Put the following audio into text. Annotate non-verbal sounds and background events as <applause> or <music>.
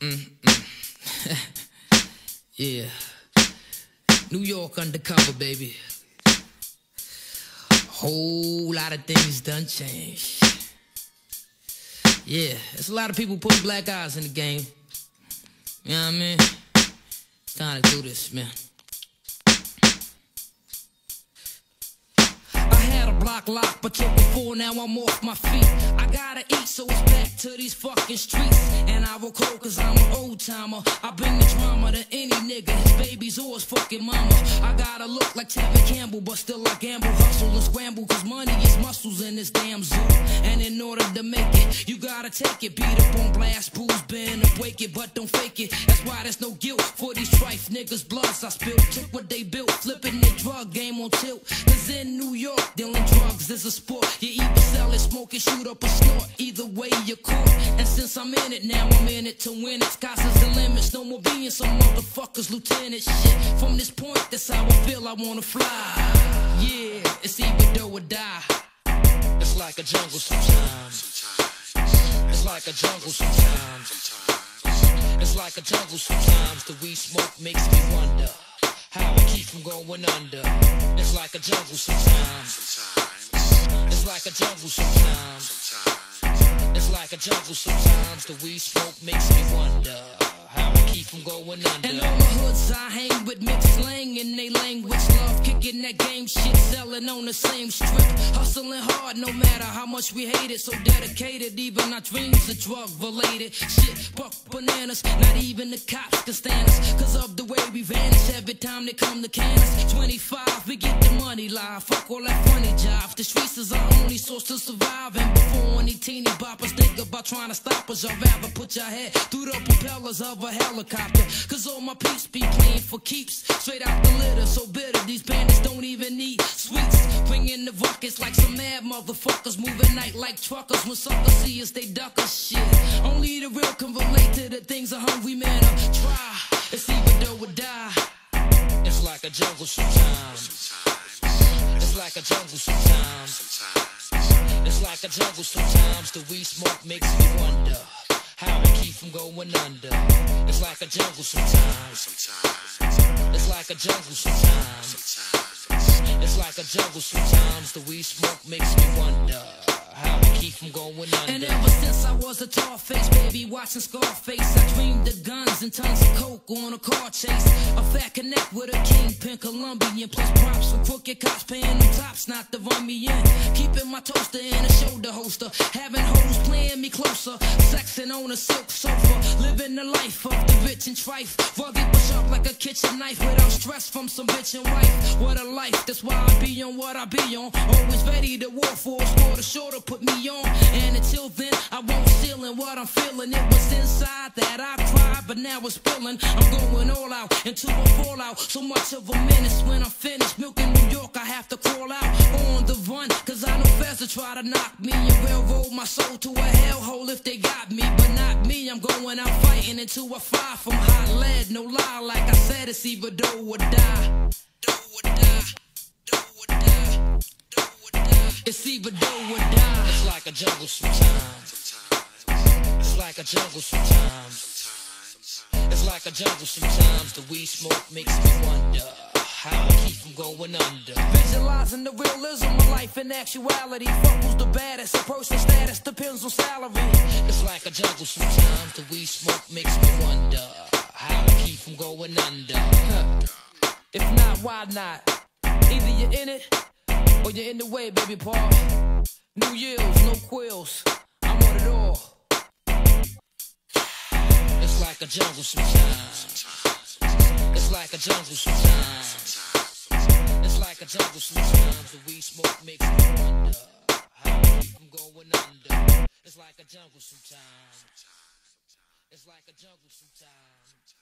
Mm, mm, mm. <laughs> yeah. New York undercover, baby. Whole lot of things done changed. Yeah, there's a lot of people putting black eyes in the game. You know what I mean? It's time to do this, man. I had a block lock, but took before now I'm off my feet. I gotta eat, so it's to these fucking streets. And I will call cause I'm an old timer. I bring the drama to any nigga, his baby's or his fucking mama. I gotta look like Tevin Campbell, but still I gamble, hustle and scramble, cause money is muscles in this damn zoo. And in order to make it, you gotta take it. Beat up on blast, bruise, bend, and break it, but don't fake it. That's why there's no guilt for these trife niggas' bloods I spilled. Took what they built, flipping their drug game on tilt. Cause in New York, dealing drugs is a sport. Smoke it, shoot up or snort. Either way, you're caught. And since I'm in it now, I'm in it to win it. Is the limits, no more being some motherfuckers, lieutenant shit. From this point, that's how I feel I wanna fly. Yeah, it's either do or die. It's like a jungle sometimes. It's like a jungle sometimes. It's like a jungle sometimes. The weed smoke makes me wonder how I keep from going under. It's like a jungle sometimes. It's like a jungle sometimes. It's like a jungle sometimes. The weed smoke makes me wonder how keep from going under. And all my hoods I hang with mixed slang in they language. Love kicking that game shit, selling on the same strip. Hustling hard no matter how much we hate it. So dedicated, even our dreams are drug related. Shit, buck bananas, not even the cops can stand us. Cause of the way we vanish every time they come to can us. 25, we get the money live. Fuck all that funny jive. The streets is our only source to survive. And before any teeny boppers think about trying to stop us, I'd rather put your head through the propellers of a helicopter. Cause all my peeps be playing for keeps. Straight out the litter, so bitter. These bandits don't even need sweets. Bringing the rockets like some mad motherfuckers. Moving night like truckers. When suckers see us, they duck us shit. Only the real can relate to the things a hungry man up. Try. It's either do or die. It's like a jungle sometimes. It's like a jungle sometimes. It's like a jungle sometimes. The weed smoke makes me wonder how I keep from going under. Like a jungle sometimes. It's like a jungle sometimes. It's like a jungle sometimes. The weed smoke makes me wonder how I keep from going under. I was a tall face, baby, watching Scarface, I dreamed of guns and tons of coke on a car chase. A fat connect with a kingpin Colombian, plus props for crooked cops paying them tops not to run me in. Keeping my toaster in a shoulder holster, having hoes playing me closer, sexing on a silk sofa, living the life of the rich and trife. Rugged but sharp like a kitchen knife, without stress from some bitch and wife. What a life, that's why I be on what I be on. Always ready to war for a score to shorter put me on. And until then, I won't steal in what I'm feeling. It was inside that I cried, but now it's spilling. I'm going all out into a fallout. So much of a menace when I'm finished. Milking New York, I have to crawl out on the run. Cause I know will try to knock me and railroad my soul to a hellhole if they got me. But not me, I'm going out fighting until I fly from hot lead. No lie, like I said, it's either. Do or die. Do or die. It's either do or die. It's like a jungle sometimes. It's like a jungle sometimes. It's like a jungle sometimes. The weed smoke makes me wonder how I keep from going under. Visualizing the realism of life in actuality. Fuck who's the baddest? A person's status depends on salary. It's like a jungle sometimes. The weed smoke makes me wonder how I keep from going under. If not, why not? Either you're in it or you're in the way, baby Paul. New yields, no quills. I want it all. It's like a jungle sometimes. It's like a jungle sometimes. It's like a jungle sometimes. The weed smoke makes me wonder how I keep from going under. It's like a jungle sometimes. It's like a jungle sometimes.